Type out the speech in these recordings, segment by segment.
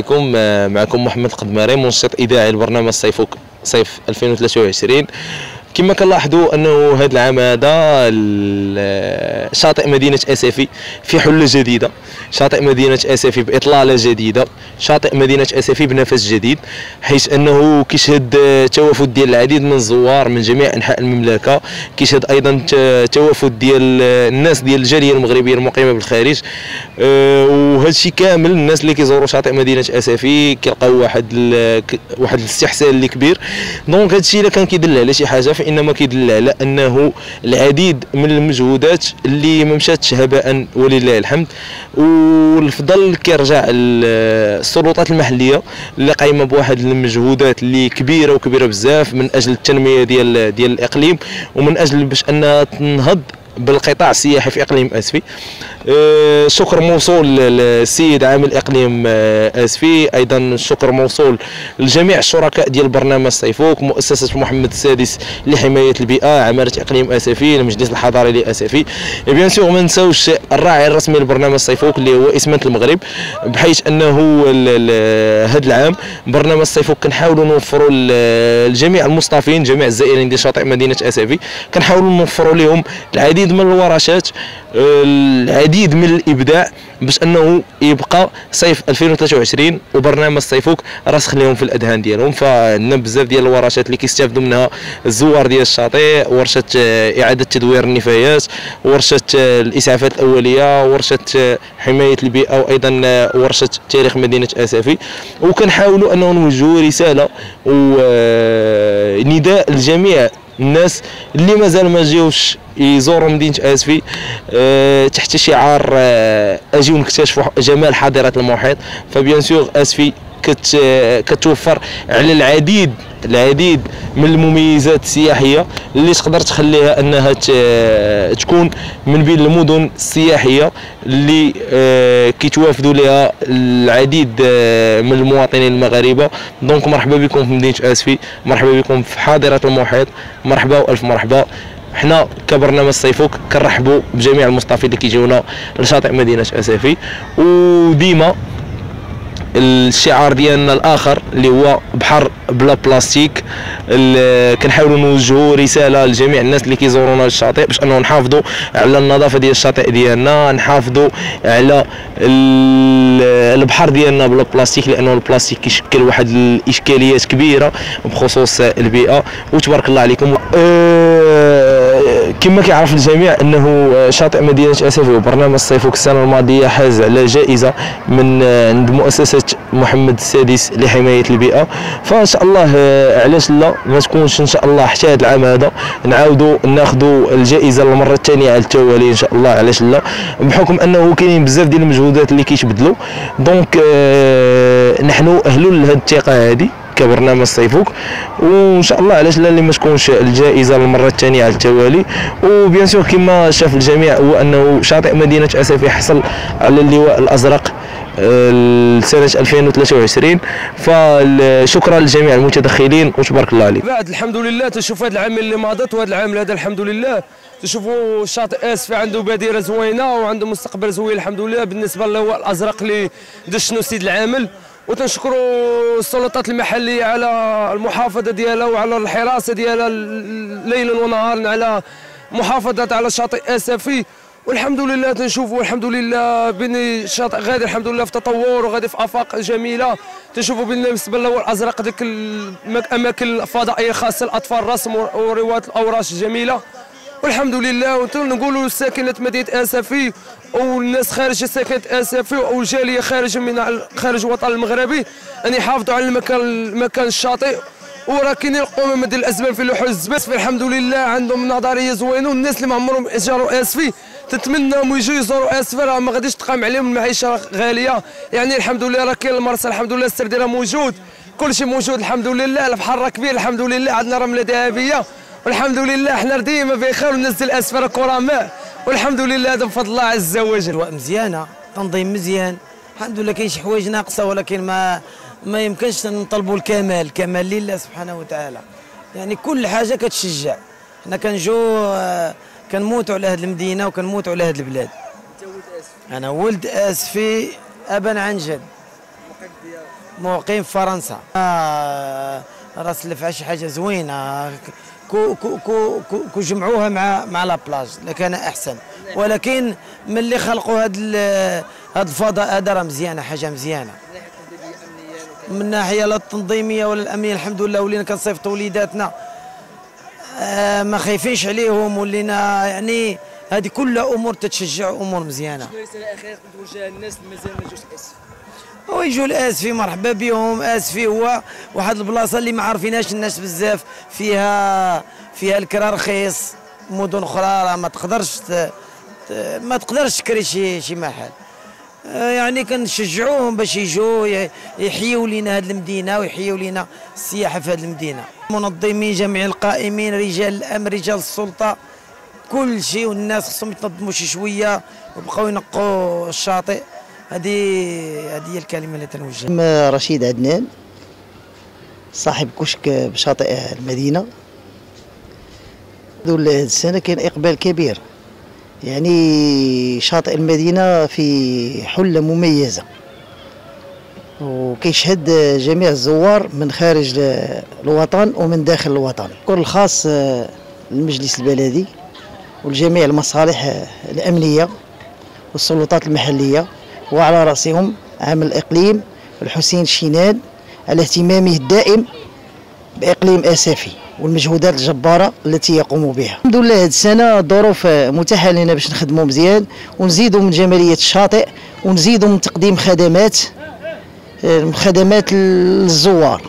عليكم آه، معكم محمد قدماري منشط إذاعي لبرنامج صيفوك صيف 2023 كما كنلاحظوا أنه هذا العام هذا شاطئ مدينة اسفي في حلة جديدة شاطئ مدينة اسفي بإطلالة جديدة شاطئ مدينة اسفي بنفس جديد حيث أنه كيشهد توافد ديال العديد من الزوار من جميع أنحاء المملكة كيشهد أيضا توافد ديال الناس ديال الجالية المغربية المقيمة بالخارج آه، وهذا الشيء كامل الناس اللي كيزوروا شاطئ مدينة اسفي كيلقاو واحد واحد الاستحسان اللي كبير دونك هذا الشيء إلا كان كيدل على شي حاجة فإنما كيدل على أنه العديد من المجهودات اللي ما مشاتش هباء ولله الحمد. والفضل كيرجع السلطات المحلية اللي قايمة بواحد المجهودات اللي كبيرة وكبيرة بزاف من أجل التنمية ديال ديال الإقليم ومن أجل باش أنها تنهض بالقطاع السياحي في إقليم أسفي. شكر موصول للسيد عامل إقليم آه، آسفي. أيضا شكر موصول لجميع الشركاء ديال برنامج صيفوك مؤسسة محمد السادس لحماية البيئة عماله إقليم آسفي المجلس الحضاري لآسفي. بيان سور ما نساوش الراعي الرسمي لبرنامج صيفوك اللي هو اسمنت المغرب بحيث انه هذا العام برنامج صيفوك كنحاولوا نوفروا لجميع المصطفين جميع الزائرين ديال شاطئ مدينه اسفي كنحاولوا نوفروا لهم العديد من الورشات آه، العديد من الإبداع باش أنه يبقى صيف 2023 وبرنامج صيفوك راسخ لهم في الأذهان ديالهم. فعندنا بزاف ديال الورشات اللي كيستافدوا منها. الزوار ديال الشاطئ ورشه آه، إعادة تدوير النفايات ورشه آه، الإسعافات الأولية ورشه آه، حماية البيئة وأيضا ورشة تاريخ مدينة آسفي. وكنحاولوا أنه نوجهوا رسالة ونداء لجميع الناس اللي مازال ما جاوش يزوروا مدينة آسفي. آه، تحت شعار آه، أجيو نكتشفوا جمال حاضره المحيط. فبيان سور آسفي كت كتوفر على العديد العديد من المميزات السياحية اللي تقدر تخليها أنها ت- تكون من بين المدن السياحية اللي آه، كيتوافدوا لها العديد آه، من المواطنين المغاربة. دونك مرحبا بكم في مدينة آسفي مرحبا بكم في حاضره المحيط. مرحبا وألف مرحبا. حنا كبرنامج صيفوك كنرحبوا بجميع المصطفين اللي كيجيونا لشاطئ مدينة اسفي وديما الشعار ديالنا الآخر اللي هو بحر بلا بلاستيك كنحاولوا نوجهوا رسالة لجميع الناس اللي كيزورونا الشاطئ باش أنه نحافظوا على النظافة ديال الشاطئ ديالنا نحافظوا على ال- البحر ديالنا بلا بلاستيك لأنه البلاستيك كيشكل واحد الإشكاليات كبيرة بخصوص البيئة. وتبارك الله عليكم. أه، كما كيعرف الجميع أنه شاطئ مدينة اسفي وبرنامج صيفوك السنة الماضية حاز على جائزة من آه، عند مؤسسة محمد السادس لحماية البيئة. فإن شاء الله آه، علاش لا؟ ما تكونش إن شاء الله حتى هذا العام هذا. نعاودوا ناخذوا الجائزة المرة الثانية على التوالي إن شاء الله. علاش لا؟ بحكم أنه كاينين بزاف ديال المجهودات اللي كيتبذلوا donc آه، نحن أهل لهذه الثقة هذه كبرنامج صيفك وإن شاء الله علاش لا اللي ما تكونش الجائزة المره الثانية على التوالي. و bien sûr كما شاف الجميع هو أنه شاطئ مدينة اسفي حصل على اللواء الأزرق آه، سنة 2023 فشكرا لجميع المتدخلين وتبارك الله عليك. بعد الحمد لله تشوف هذا العام اللي مضت وهذا العام هذا الحمد لله. تشوفوا الشاطئ اسفي عنده بادره زوينة وعنده مستقبل زوين الحمد لله بالنسبة للواء الأزرق اللي دشنو سيد العامل. وتنشكروا السلطات المحلية على المحافظة ديالها وعلى الحراسة ديالها ليلا ونهارا على محافظة على شاطئ اسفي والحمد لله تنشوفوا الحمد لله بني الشاطئ غادي الحمد لله في تطور وغادي في آفاق جميلة. تنشوفوا بالنسبة للون الازرق ديك الاماكن الفضائية خاصة الأطفال الرسم وروايه الأوراش الجميله والحمد لله ونقولوا لساكنه مدينة أسفي والناس خارج ساكنه اسفي والجاليه خارج من خارج الوطن المغربي. ان يحافظوا على المكان المكان الشاطئ. وراه كاينين القومه ديال الاسبان في لوحو الزباس. الحمد لله عندهم نظرية زوينة والناس اللي ما عمرهم جاروا آسفي. تتمناهم يجوا يزوروا اسفل راه ما غاديش تقام عليهم المعيشة غالية. يعني الحمد لله راه كاين المرسى الحمد لله السر ديالها موجود. كل شيء موجود الحمد لله. البحر راه كبير الحمد لله. عندنا رملة ذهبية. والحمد لله إحنا ديما بخير وننزل اسفل كرماء والحمد لله هذا بفضل الله عز وجل. مزيانة تنظيم مزيان. الحمد لله كاين شي حوايج ناقصة ولكن ما ما يمكنش نطلبوا الكمال الكمال لله سبحانه وتعالى. يعني كل حاجة كتشجع. حنا كنجو آه، كنموتوا على هذه المدينة وكنموتوا على هذه البلاد. أنا ولد آسفي أبا عن جد. موقعين في فرنسا. آه راس الفعل شي حاجة زوينة. كو كو كو كو, جمعوها مع مع لا بلاج لكان أحسن. ولكن ملي خلقوا هاد هاد الفضاء هذا راه مزيانة حاجة مزيانة. من الناحيه لا التنظيمية ولا الأمنية الحمد لله ولينا كنصيفطوا وليداتنا. آه ما خايفينش عليهم ولينا يعني هذه كلها أمور تتشجع أمور مزيانة. رساله اخيره توجه الناس اللي مازال ما جوش اسف ويجوا الاسفي مرحبا بهم اسفي هو واحد البلاصة اللي ما عارفينهاش الناس بزاف فيها فيها الكرا رخيص مدن أخرى راه ما تقدرش ت... ما تقدرش تكري شي شي محل. آه، يعني كنشجعوهم باش يجوا يحيوا لنا هذه المدينة ويحيوا لنا السياحة في هذه المدينة. منظمين جميع القائمين رجال الأمن رجال السلطة كل شيء والناس خصهم يتنظموا شي شوية وبقاو ينقوا الشاطئ. هذه هذه هي الكلمة اللي تنوجه اسم رشيد عدنان صاحب كشك بشاطئ المدينة. ذو هذه السنة كان إقبال كبير. يعني شاطئ المدينة في حلة مميزة. وكيشهد جميع الزوار من خارج الوطن ومن داخل الوطن. كل الخاص للمجلس البلدي ولجميع المصالح الأمنية والسلطات المحلية. وعلى رأسهم عام الإقليم الحسين شينان على اهتمامه الدائم بإقليم أسافي والمجهودات الجبارة التي يقوم بها. الحمد لله هذه السنة الظروف متاحة لنا باش نخدموا مزيان ونزيدوا من جمالية الشاطئ ونزيدوا من تقديم خدمات خدمات للزوار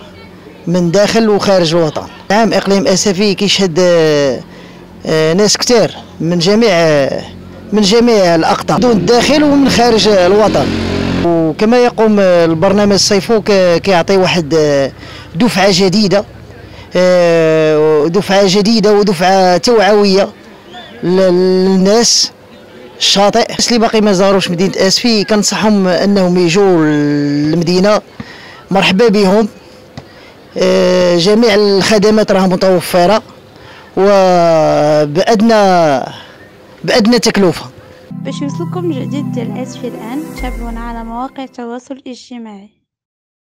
من داخل وخارج الوطن. عام إقليم أسافي كيشهد آه، ناس كتير من جميع من جميع الأقطار دون الداخل ومن خارج الوطن. وكما يقوم البرنامج صيفو كيعطي واحد آه، دفعة جديدة آه، دفعة جديدة ودفعة توعوية لل- للناس. الشاطئ الناس اللي باقي ما زاروش مدينة اسفي كنصحهم أنهم يجوا للمدينة. مرحبا بهم. آه، جميع الخدمات راه متوفرة. وبأدنى بأدنى تكلفة. باش يوصلكم جديد ديال اسفي الان تابعونا على مواقع التواصل الاجتماعي.